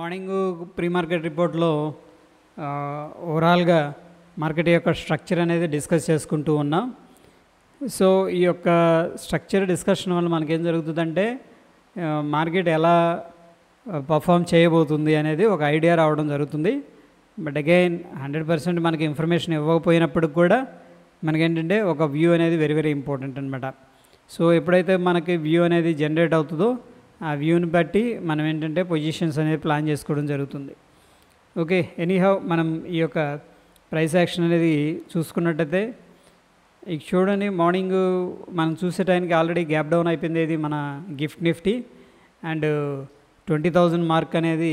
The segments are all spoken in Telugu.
మార్నింగ్ ప్రీ మార్కెట్ రిపోర్ట్లో ఓవరాల్గా మార్కెట్ యొక్క స్ట్రక్చర్ అనేది డిస్కస్ చేసుకుంటూ ఉన్నాం. సో ఈ యొక్క స్ట్రక్చర్ డిస్కషన్ వల్ల మనకేం జరుగుతుందంటే మార్కెట్ ఎలా పర్ఫామ్ చేయబోతుంది అనేది ఒక ఐడియా రావడం జరుగుతుంది. బట్ అగైన్ హండ్రెడ్ పర్సెంట్ మనకి ఇన్ఫర్మేషన్ ఇవ్వకపోయినప్పటికి కూడా మనకేంటంటే ఒక వ్యూ అనేది వెరీ వెరీ ఇంపార్టెంట్ అనమాట సో ఎప్పుడైతే మనకి వ్యూ అనేది జనరేట్ అవుతుందో ఆ వ్యూని బట్టి మనం ఏంటంటే పొజిషన్స్ అనేది ప్లాన్ చేసుకోవడం జరుగుతుంది. ఓకే ఎనీహౌ మనం ఈ యొక్క ప్రైస్ యాక్షన్ అనేది చూసుకున్నట్టయితే ఇక చూడండి మార్నింగ్ మనం చూసే టైంకి ఆల్రెడీ గ్యాప్ డౌన్ అయిపోయింది ఇది మన gift nifty and twenty thousand mark అనేది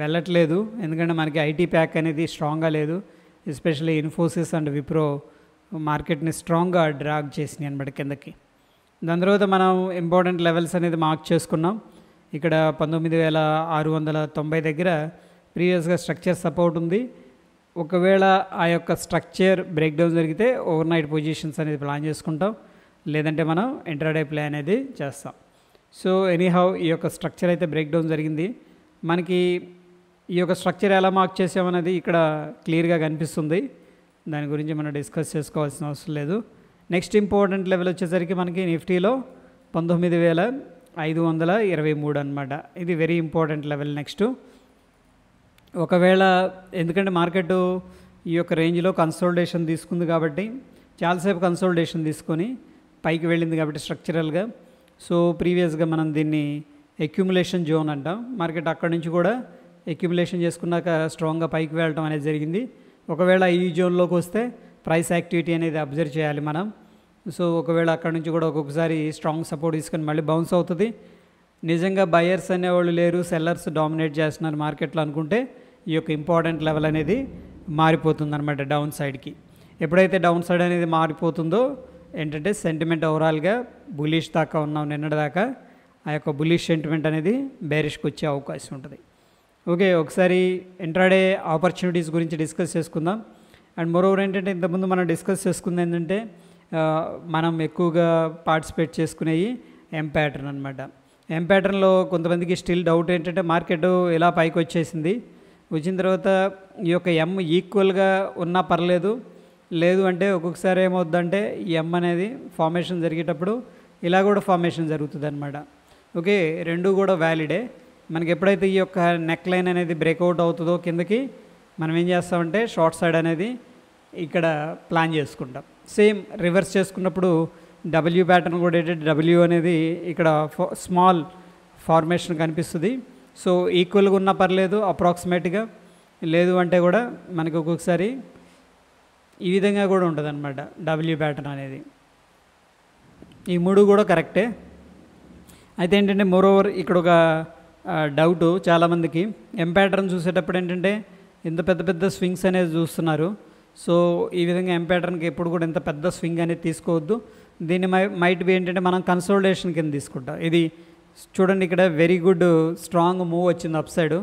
వెళ్ళట్లేదు. ఎందుకంటే మనకి ఐటీ ప్యాక్ అనేది స్ట్రాంగ్గా లేదు. ఎస్పెషల్లీ ఇన్ఫోసిస్ అండ్ విప్రో మార్కెట్ని స్ట్రాంగ్గా డ్రాగ్ చేసినాయి అనమాట కిందకి. దాని తర్వాత మనం ఇంపార్టెంట్ లెవెల్స్ అనేది మార్క్ చేసుకున్నాం. ఇక్కడ పంతొమ్మిది వేల ఆరు వందల తొంభై దగ్గర ప్రీవియస్గా స్ట్రక్చర్ సపోర్ట్ ఉంది. ఒకవేళ ఆ యొక్క స్ట్రక్చర్ బ్రేక్డౌన్ జరిగితే ఓవర్ నైట్ పొజిషన్స్ అనేది ప్లాన్ చేసుకుంటాం. లేదంటే మనం ఇంటర్డే ప్లే అనేది చేస్తాం. సో ఎనీహౌ ఈ యొక్క స్ట్రక్చర్ అయితే బ్రేక్డౌన్ జరిగింది. మనకి ఈ యొక్క స్ట్రక్చర్ ఎలా మార్క్ చేసామనేది ఇక్కడ క్లియర్గా కనిపిస్తుంది. దాని గురించి మనం డిస్కస్ చేసుకోవాల్సిన అవసరం లేదు. నెక్స్ట్ ఇంపార్టెంట్ లెవెల్ వచ్చేసరికి మనకి నిఫ్టీలో పంతొమ్మిది వేల ఐదు వందల ఇరవై మూడు అనమాట ఇది వెరీ ఇంపార్టెంట్ లెవెల్ నెక్స్ట్ ఒకవేళ ఎందుకంటే మార్కెట్ ఈ యొక్క రేంజ్లో కన్సోల్డేషన్ తీసుకుంది కాబట్టి చాలాసేపు కన్సోల్డేషన్ తీసుకొని పైకి వెళ్ళింది కాబట్టి స్ట్రక్చరల్గా సో ప్రీవియస్గా మనం దీన్ని ఎక్యుములేషన్ జోన్ అంటాం. మార్కెట్ అక్కడి నుంచి కూడా ఎక్యుములేషన్ చేసుకున్నాక స్ట్రాంగ్గా పైకి వెళ్ళటం అనేది జరిగింది. ఒకవేళ ఈ జోన్లోకి వస్తే ప్రైస్ యాక్టివిటీ అనేది అబ్జర్వ్ చేయాలి మనం. సో ఒకవేళ అక్కడ నుంచి కూడా ఒక్కొక్కసారి స్ట్రాంగ్ సపోర్ట్ తీసుకొని మళ్ళీ బౌన్స్ అవుతుంది. నిజంగా బయర్స్ అనేవాళ్ళు లేరు సెల్లర్స్ డామినేట్ చేస్తున్నారు మార్కెట్లో అనుకుంటే ఈ యొక్క ఇంపార్టెంట్ లెవెల్ అనేది మారిపోతుంది అనమాట డౌన్ సైడ్కి ఎప్పుడైతే డౌన్ సైడ్ అనేది మారిపోతుందో ఏంటంటే సెంటిమెంట్ ఓవరాల్గా బులిష్ దాకా ఉన్నాం నిన్నటిదాకా. ఆ యొక్క బులిష్ సెంటిమెంట్ అనేది బేరిష్కి వచ్చే అవకాశం ఉంటుంది. ఓకే ఒకసారి ఇంట్రాడే ఆపర్చునిటీస్ గురించి డిస్కస్ చేసుకుందాం. అండ్ మరోవర్ ఏంటంటే ఇంతకుముందు మనం డిస్కస్ చేసుకుంది ఏంటంటే మనం ఎక్కువగా పార్టిసిపేట్ చేసుకునేవి ఎం ప్యాటర్న్ అనమాట ఎం ప్యాటర్న్లో కొంతమందికి స్టిల్ డౌట్ ఏంటంటే మార్కెట్ ఎలా పైకి వచ్చేసింది? వచ్చిన తర్వాత ఈ యొక్క ఎం ఈక్వల్గా ఉన్నా పర్లేదు. లేదు అంటే ఒక్కొక్కసారి ఏమవుద్దంటే ఈ ఎం అనేది ఫార్మేషన్ జరిగేటప్పుడు ఇలా కూడా ఫార్మేషన్ జరుగుతుంది అనమాట ఓకే రెండు కూడా వ్యాలిడే మనకి ఎప్పుడైతే ఈ యొక్క నెక్ లైన్ అనేది బ్రేక్అవుట్ అవుతుందో కిందకి మనం ఏం చేస్తామంటే షార్ట్ సైడ్ అనేది ఇక్కడ ప్లాన్ చేసుకుంటాం. సేమ్ రివర్స్ చేసుకున్నప్పుడు డబ్ల్యూ ప్యాటర్న్ కూడా ఏంటంటే డబ్ల్యూ అనేది ఇక్కడ స్మాల్ ఫార్మేషన్ కనిపిస్తుంది. సో ఈక్వల్గా ఉన్నా పర్లేదు అప్రాక్సిమేట్గా లేదు అంటే కూడా మనకి ఒక్కొక్కసారి ఈ విధంగా కూడా ఉంటుంది అనమాట డబ్ల్యూ ప్యాటర్న్ అనేది. ఈ మూడు కూడా కరెక్టే అయితే ఏంటంటే మోరోవర్ ఇక్కడ ఒక డౌటు చాలామందికి. ఎం ప్యాటర్న్ చూసేటప్పుడు ఏంటంటే ఇంత పెద్ద పెద్ద స్వింగ్స్ అనేది చూస్తున్నారు. సో ఈ విధంగా ఎం ప్యాటర్న్కి ఎప్పుడు కూడా ఇంత పెద్ద స్వింగ్ అనేది తీసుకోవద్దు. దీన్ని మై మైట్ బి ఏంటంటే మనం కన్సోల్టేషన్ కింద తీసుకుంటాం. ఇది చూడండి ఇక్కడ వెరీ గుడ్ స్ట్రాంగ్ మూవ్ వచ్చింది అప్ సైడ్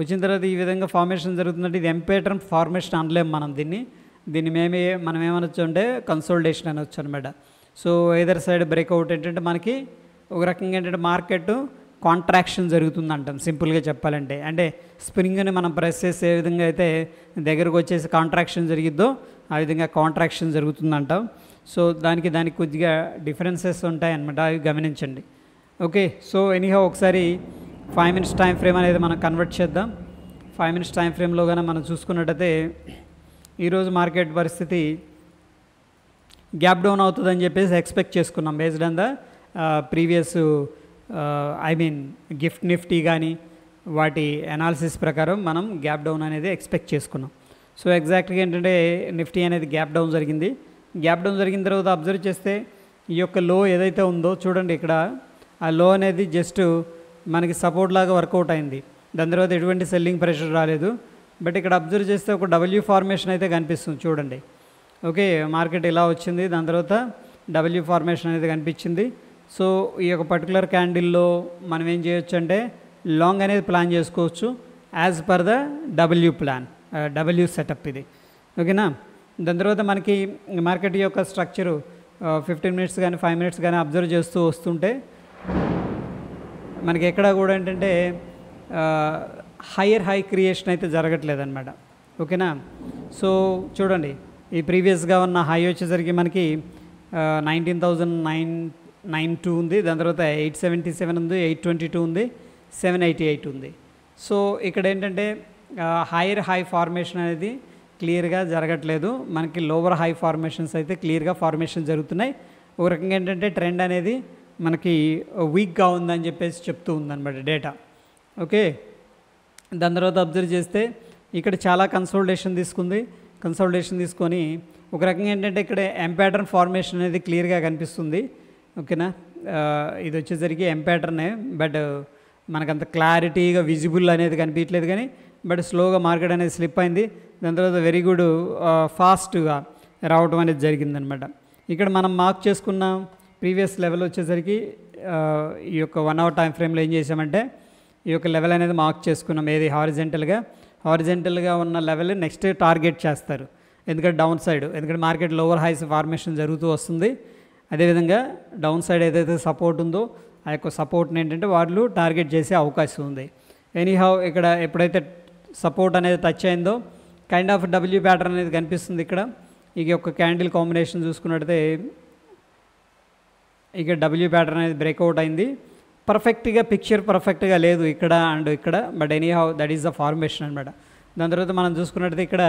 వచ్చిన తర్వాత ఈ విధంగా ఫార్మేషన్ జరుగుతుందంటే ఇది ఎం ప్యాటర్న్ ఫార్మేషన్ అనలేము మనం దీన్ని. దీన్ని మేమే మనం ఏమనొచ్చు అంటే కన్సోల్టేషన్ అనొచ్చు అనమాట సో ఎదర్ సైడ్ బ్రేక్అవుట్ ఏంటంటే మనకి ఒక రకంగా ఏంటంటే మార్కెట్ కాంట్రాక్షన్ జరుగుతుంది అంటాం సింపుల్గా చెప్పాలంటే. అంటే స్ప్రింగ్ని మనం ప్రెస్ చేసే ఏ విధంగా అయితే దగ్గరకు వచ్చేసి కాంట్రాక్షన్ జరిగిద్దో ఆ విధంగా కాంట్రాక్షన్ జరుగుతుంది అంటాం సో దానికి దానికి కొద్దిగా డిఫరెన్సెస్ ఉంటాయన్నమాట అవి గమనించండి. ఓకే సో ఎనీహో ఒకసారి ఫైవ్ మినిట్స్ టైం ఫ్రేమ్ అనేది మనం కన్వర్ట్ చేద్దాం. ఫైవ్ మినిట్స్ టైం ఫ్రేమ్లో కానీ మనం చూసుకున్నట్టయితే ఈరోజు మార్కెట్ పరిస్థితి గ్యాప్ డౌన్ అవుతుందని చెప్పేసి ఎక్స్పెక్ట్ చేసుకున్నాం based on the previous I mean gift nifty కానీ వాటి అనాలిసిస్ ప్రకారం మనం గ్యాప్ డౌన్ అనేది ఎక్స్పెక్ట్ చేసుకున్నాం. సో ఎగ్జాక్ట్గా ఏంటంటే నిఫ్టీ అనేది గ్యాప్ డౌన్ జరిగింది. గ్యాప్ డౌన్ జరిగిన తర్వాత అబ్జర్వ్ చేస్తే ఈ యొక్క లో ఏదైతే ఉందో చూడండి ఇక్కడ ఆ లో అనేది జస్ట్ మనకి సపోర్ట్ లాగా వర్కౌట్ అయింది. దాని తర్వాత ఎటువంటి సెల్లింగ్ ప్రెషర్ రాలేదు. బట్ ఇక్కడ అబ్జర్వ్ చేస్తే ఒక డబ్ల్యూ ఫార్మేషన్ అయితే కనిపిస్తుంది చూడండి. ఓకే మార్కెట్ ఇలా వచ్చింది. దాని తర్వాత డబ్ల్యూ ఫార్మేషన్ అనేది కనిపించింది. సో ఈ యొక్క పర్టికులర్ క్యాండిల్లో మనం ఏం చేయొచ్చు అంటే లాంగ్ అనేది ప్లాన్ చేసుకోవచ్చు as per the W plan W setup ఇది. ఓకేనా? దాని తర్వాత మనకి మార్కెట్ యొక్క స్ట్రక్చరు ఫిఫ్టీన్ మినిట్స్ కానీ ఫైవ్ మినిట్స్ కానీ అబ్జర్వ్ చేస్తూ వస్తుంటే మనకి ఎక్కడ కూడా ఏంటంటే హయ్యర్ హై క్రియేషన్ అయితే జరగట్లేదు అనమాట ఓకేనా? సో చూడండి ఈ ప్రీవియస్గా ఉన్న హై వచ్చేసరికి మనకి nineteen thousand nine nine two ఉంది దాని తర్వాత ఎయిట్ సెవెంటీ సెవెన్ ఉంది ఎయిట్ ట్వంటీ టూ ఉంది సెవెన్ ఎయిటీ ఎయిట్ ఉంది. సో ఇక్కడ ఏంటంటే హైయర్ హై ఫార్మేషన్ అనేది క్లియర్గా జరగట్లేదు. మనకి లోవర్ హై ఫార్మేషన్స్ అయితే క్లియర్గా ఫార్మేషన్ జరుగుతున్నాయి. ఒక రకంగా ఏంటంటే ట్రెండ్ అనేది మనకి వీక్గా ఉందని చెప్పేసి చెప్తూ ఉందన్నమాట డేటా ఓకే? దాని తర్వాత అబ్జర్వ్ చేస్తే ఇక్కడ చాలా కన్సల్టేషన్ తీసుకుంది. కన్సల్టేషన్ తీసుకొని ఒక రకంగా ఏంటంటే ఇక్కడ ఎంపాటర్న్ ఫార్మేషన్ అనేది క్లియర్గా కనిపిస్తుంది. ఓకేనా? ఇది వచ్చేసరికి ఎం ప్యాటర్నే బట్ మనకంత క్లారిటీగా విజిబుల్ అనేది కనిపించట్లేదు కానీ బట్ స్లోగా మార్కెట్ అనేది స్లిప్ అయింది. దాని తర్వాత వెరీ గుడ్ ఫాస్ట్గా రావడం అనేది జరిగిందనమాట. ఇక్కడ మనం మార్క్ చేసుకున్న ప్రీవియస్ లెవెల్ వచ్చేసరికి ఈ యొక్క వన్ అవర్ టైం ఫ్రేమ్లో ఏం చేసామంటే ఈ యొక్క లెవెల్ అనేది మార్క్ చేసుకున్నాం. ఏది? హారిజెంటల్గా హారిజెంటల్గా ఉన్న లెవెల్ నెక్స్ట్ టార్గెట్ చేస్తారు. ఎందుకంటే డౌన్ సైడ్ ఎందుకంటే మార్కెట్ లోవర్ హైస్ ఫార్మేషన్ జరుగుతూ వస్తుంది. అదేవిధంగా డౌన్ సైడ్ ఏదైతే సపోర్ట్ ఉందో ఆ యొక్క సపోర్ట్ని ఏంటంటే వాళ్ళు టార్గెట్ చేసే అవకాశం ఉంది. ఎనీహౌ ఇక్కడ ఎప్పుడైతే సపోర్ట్ అనేది టచ్ అయిందో కైండ్ ఆఫ్ డబ్ల్యూ ప్యాటర్న్ అనేది కనిపిస్తుంది ఇక్కడ. ఈ యొక్క క్యాండిల్ కాంబినేషన్ చూసుకున్నట్టయితే ఇక డబ్ల్యూ ప్యాటర్న్ అనేది బ్రేక్అవుట్ అయింది. పర్ఫెక్ట్గా పిక్చర్ పర్ఫెక్ట్గా లేదు ఇక్కడ అండ్ ఇక్కడ but anyhow that is the formation అనమాట దాని తర్వాత మనం చూసుకున్నట్టయితే ఇక్కడ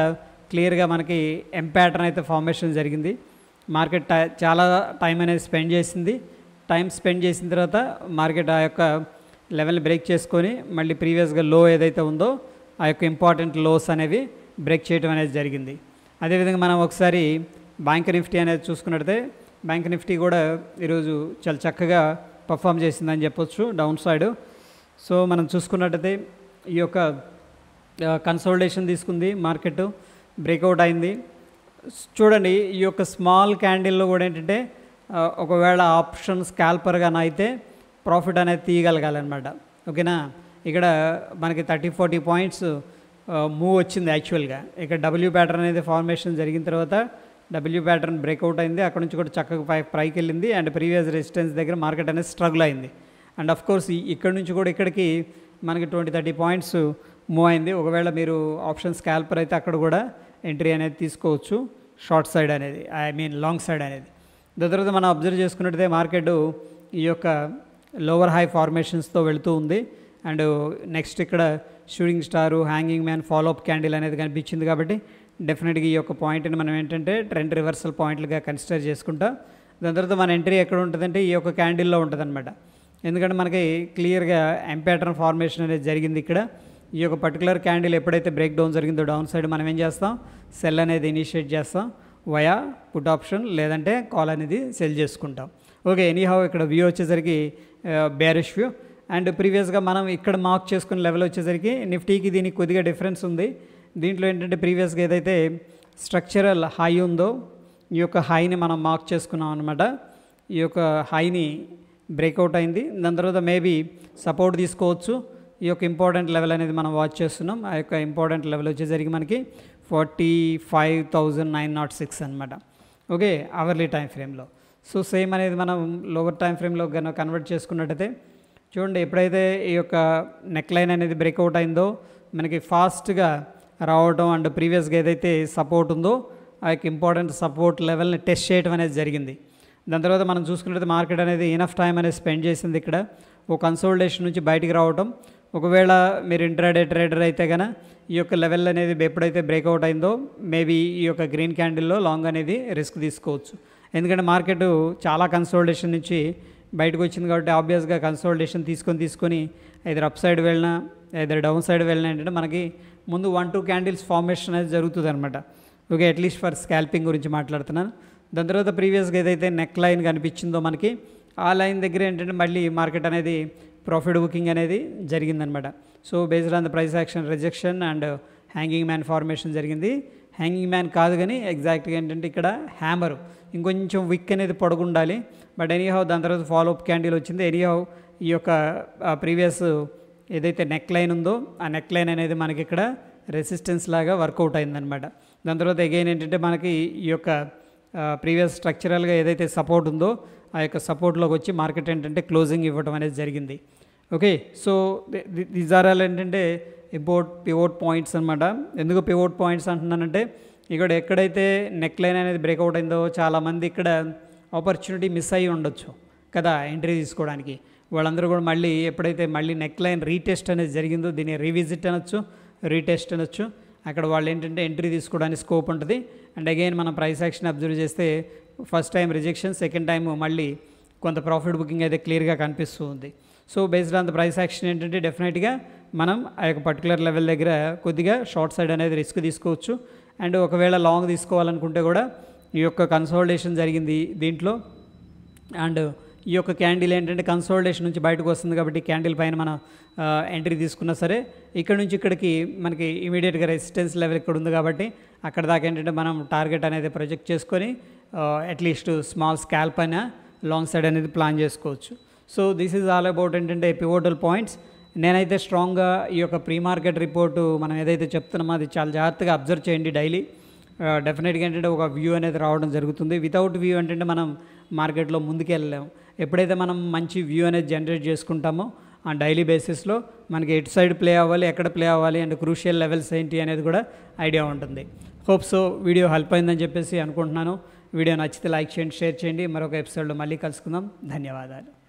క్లియర్గా మనకి ఎం ప్యాటర్న్ అయితే ఫార్మేషన్ జరిగింది. మార్కెట్ టై- చాలా టైం అనేది స్పెండ్ చేసింది. టైం స్పెండ్ చేసిన తర్వాత మార్కెట్ ఆ యొక్క లెవెల్ బ్రేక్ చేసుకొని మళ్ళీ ప్రీవియస్గా లో ఏదైతే ఉందో ఆ యొక్క ఇంపార్టెంట్ లోస్ అనేవి బ్రేక్ చేయడం అనేది జరిగింది. అదేవిధంగా మనం ఒకసారి బ్యాంక్ నిఫ్టీ అనేది చూసుకున్నట్టే బ్యాంక్ నిఫ్టీ కూడా ఈరోజు చాలా చక్కగా పర్ఫామ్ చేసిందని చెప్పొచ్చు డౌన్ సైడ్. సో మనం చూసుకున్నట్టయితే ఈ యొక్క కన్సోల్డేషన్ తీసుకుంది మార్కెట్. బ్రేక్అవుట్ అయింది. చూడండి ఈ యొక్క స్మాల్ క్యాండిల్లో కూడా ఏంటంటే ఒకవేళ ఆప్షన్ స్కాల్పర్గా అయితే ప్రాఫిట్ అనేది తీయగలగాలన్నమాట. ఓకేనా? ఇక్కడ మనకి థర్టీ ఫార్టీ పాయింట్స్ మూవ్ వచ్చింది యాక్చువల్గా. ఇక్కడ డబ్ల్యూ ప్యాటర్న్ అనేది ఫార్మేషన్ జరిగిన తర్వాత డబ్ల్యూ ప్యాటర్న్ బ్రేక్అవుట్ అయింది. అక్కడ నుంచి కూడా చక్కగా పై పైకి వెళ్ళింది అండ్ ప్రీవియస్ రెసిస్టెన్స్ దగ్గర మార్కెట్ అనేది స్ట్రగుల్ అయింది. అండ్ అఫ్ కోర్స్ ఇక్కడ నుంచి కూడా ఇక్కడికి మనకి ట్వంటీ థర్టీ పాయింట్స్ మూవ్ అయింది. ఒకవేళ మీరు ఆప్షన్ స్కాల్పర్ అయితే అక్కడ కూడా ఎంట్రీ అనేది తీసుకోవచ్చు షార్ట్ సైడ్ అనేది ఐ మీన్ లాంగ్ సైడ్ అనేది. దాని తర్వాత మనం అబ్జర్వ్ చేసుకున్నట్టయితే మార్కెట్ ఈ యొక్క లోవర్ హై ఫార్మేషన్స్తో వెళుతూ ఉంది. అండ్ నెక్స్ట్ ఇక్కడ shooting star hanging man follow up candle అనేది కనిపించింది కాబట్టి డెఫినెట్గా ఈ యొక్క పాయింట్ని మనం ఏంటంటే ట్రెండ్ రివర్సల్ పాయింట్లుగా కన్సిడర్ చేసుకుంటా. దాని తర్వాత మన ఎంట్రీ ఎక్కడ ఉంటుందంటే ఈ యొక్క క్యాండిల్లో ఉంటుందన్నమాట. ఎందుకంటే మనకి క్లియర్గా ఎంపాటర్న్ ఫార్మేషన్ అనేది జరిగింది ఇక్కడ. ఈ యొక్క పర్టికులర్ క్యాండిల్ ఎప్పుడైతే బ్రేక్ డౌన్ జరిగిందో డౌన్ సైడ్ మనం ఏం చేస్తాం? సెల్ అనేది ఇనిషియేట్ చేస్తాం. వయా పుట్ ఆప్షన్ లేదంటే కాల్ అనేది సెల్ చేసుకుంటాం. ఓకే ఎనీహౌ ఇక్కడ వ్యూ వచ్చేసరికి బ్యారిష్ వ్యూ అండ్ ప్రీవియస్గా మనం ఇక్కడ మార్క్ చేసుకున్న లెవెల్ వచ్చేసరికి నిఫ్టీకి దీనికి కొద్దిగా డిఫరెన్స్ ఉంది. దీంట్లో ఏంటంటే ప్రీవియస్గా ఏదైతే స్ట్రక్చరల్ హై ఉందో ఈ యొక్క హైని మనం మార్క్ చేసుకున్నాం అనమాట ఈ యొక్క హైని బ్రేక్అవుట్ అయింది. దాని తర్వాత మేబీ సపోర్ట్ తీసుకోవచ్చు. ఈ యొక్క ఇంపార్టెంట్ లెవెల్ అనేది మనం వాచ్ చేస్తున్నాం. ఆ యొక్క ఇంపార్టెంట్ లెవెల్ వచ్చేసరికి మనకి forty five thousand nine nought six అనమాట ఓకే అవర్లీ టైం ఫ్రేమ్లో సో సేమ్ అనేది మనం లోవర్ టైం ఫ్రేమ్లో కనుక కన్వర్ట్ చేసుకున్నట్టయితే చూడండి ఎప్పుడైతే ఈ యొక్క నెక్ లైన్ అనేది బ్రేక్అవుట్ అయిందో మనకి ఫాస్ట్గా రావడం అండ్ ప్రీవియస్గా ఏదైతే సపోర్ట్ ఉందో ఆ యొక్క ఇంపార్టెంట్ సపోర్ట్ లెవెల్ని టెస్ట్ చేయడం అనేది జరిగింది. దాని తర్వాత మనం చూసుకున్నట్లయితే మార్కెట్ అనేది ఇనఫ్ టైం అనేది స్పెండ్ చేసింది ఇక్కడ. ఓ కన్సోల్టేషన్ నుంచి బయటికి రావటం. ఒకవేళ మీరు ఇంట్రాడే ట్రేడర్ అయితే కనుక ఈ యొక్క లెవెల్ అనేది ఎప్పుడైతే బ్రేక్అవుట్ అయిందో మేబీ ఈ యొక్క గ్రీన్ క్యాండిల్లో లాంగ్ అనేది రిస్క్ తీసుకోవచ్చు. ఎందుకంటే మార్కెట్ చాలా కన్సోల్డేషన్ నుంచి బయటకు వచ్చింది కాబట్టి ఆబ్వియస్గా కన్సోల్టేషన్ తీసుకొని తీసుకొని ఐదర్ అప్ సైడ్ వెళ్ళినా ఐదర్ డౌన్ సైడ్ వెళ్ళినా ఏంటంటే మనకి ముందు వన్ టూ క్యాండిల్స్ ఫార్మేషన్ అనేది జరుగుతుంది అనమాట ఓకే అట్లీస్ట్ ఫర్ స్కాల్పింగ్ గురించి మాట్లాడుతున్నాను. దాని తర్వాత ప్రీవియస్గా ఏదైతే నెక్ లైన్ కనిపించిందో మనకి ఆ లైన్ దగ్గర ఏంటంటే మళ్ళీ మార్కెట్ అనేది ప్రాఫిట్ బుకింగ్ అనేది జరిగిందనమాట. So based on the price action rejection and hanging man formation జరిగింది. హ్యాంగింగ్ మ్యాన్ కాదు కానీ ఎగ్జాక్ట్గా ఏంటంటే ఇక్కడ హ్యామర్ ఇంకొంచెం విక్ అనేది పొడగుండాలి బట్ ఎనీహౌ దాని తర్వాత ఫాలోఅప్ క్యాండిల్ వచ్చింది. ఎనీహౌ ఈ యొక్క ప్రీవియస్ ఏదైతే నెక్ లైన్ ఉందో ఆ నెక్ లైన్ అనేది మనకి ఇక్కడ రెసిస్టెన్స్ లాగా వర్కౌట్ అయిందనమాట. దాని తర్వాత అగైన్ ఏంటంటే మనకి ఈ యొక్క ప్రీవియస్ స్ట్రక్చరల్గా ఏదైతే సపోర్ట్ ఉందో ఆ యొక్క సపోర్ట్లోకి వచ్చి మార్కెట్ ఏంటంటే క్లోజింగ్ ఇవ్వడం అనేది జరిగింది. ఓకే సో దిజారాలు ఏంటంటే ఇంపోర్ట్ పివోట్ పాయింట్స్ అనమాట ఎందుకు పివోట్ పాయింట్స్ అంటున్నానంటే ఇక్కడ ఎక్కడైతే నెక్ లైన్ అనేది బ్రేక్అవుట్ అయిందో చాలామంది ఇక్కడ ఆపర్చునిటీ మిస్ అయ్యి ఉండొచ్చు కదా ఎంట్రీ తీసుకోవడానికి. వాళ్ళందరూ కూడా మళ్ళీ ఎప్పుడైతే మళ్ళీ నెక్ లైన్ రీటెస్ట్ అనేది జరిగిందో దీన్ని రీవిజిట్ అనొచ్చు రీటెస్ట్ అనొచ్చు. అక్కడ వాళ్ళు ఏంటంటే ఎంట్రీ తీసుకోవడానికి స్కోప్ ఉంటుంది. అండ్ అగైన్ మనం ప్రైస్ యాక్షన్ అబ్జర్వ్ చేస్తే first time rejection second time మళ్ళీ కొంత ప్రాఫిట్ బుకింగ్ అయితే క్లియర్గా కనిపిస్తూ ఉంది so based on the price action ఏంటంటే డెఫినెట్గా మనం ఆ యొక్క పర్టికులర్ లెవెల్ దగ్గర కొద్దిగా షార్ట్ సైడ్ అనేది రిస్క్ తీసుకోవచ్చు. అండ్ ఒకవేళ లాంగ్ తీసుకోవాలనుకుంటే కూడా ఈ యొక్క కన్సోల్టేషన్ జరిగింది దీంట్లో. అండ్ ఈ యొక్క క్యాండిల్ ఏంటంటే కన్సోల్టేషన్ నుంచి బయటకు వస్తుంది కాబట్టి క్యాండిల్ పైన మనం ఎంట్రీ తీసుకున్నా సరే ఇక్కడ నుంచి ఇక్కడికి మనకి ఇమీడియట్గా రెసిస్టెన్స్ లెవెల్ ఇక్కడ ఉంది కాబట్టి అక్కడ దాకా ఏంటంటే మనం టార్గెట్ అనేది ప్రొజెక్ట్ చేసుకొని అట్లీస్ట్ స్మాల్ స్కాల్ప్ అయినా లాంగ్ సైడ్ అనేది ప్లాన్ చేసుకోవచ్చు. So this is all about ఏంటంటే పివోటల్ పాయింట్స్ నేనైతే స్ట్రాంగ్గా ఈ యొక్క ప్రీ మార్కెట్ రిపోర్టు మనం ఏదైతే చెప్తున్నామో అది చాలా జాగ్రత్తగా అబ్జర్వ్ చేయండి డైలీ డెఫినెట్గా ఏంటంటే ఒక వ్యూ అనేది రావడం జరుగుతుంది. వితౌట్ వ్యూ ఏంటంటే మనం మార్కెట్లో ముందుకెళ్ళలేము ఎప్పుడైతే మనం మంచి వ్యూ అనేది జనరేట్ చేసుకుంటామో ఆ డైలీ బేసిస్లో మనకి ఎటు సైడ్ ప్లే అవ్వాలి ఎక్కడ ప్లే అవ్వాలి అండ్ క్రూషియల్ లెవెల్స్ ఏంటి అనేది కూడా ఐడియా ఉంటుంది. హోప్ సో వీడియో హెల్ప్ అయిందని చెప్పేసి అనుకుంటున్నాను. వీడియో నచ్చితే లైక్ చేయండి షేర్ చేయండి. మరొక ఎపిసోడ్లో మళ్ళీ కలుసుకుందాం. ధన్యవాదాలు.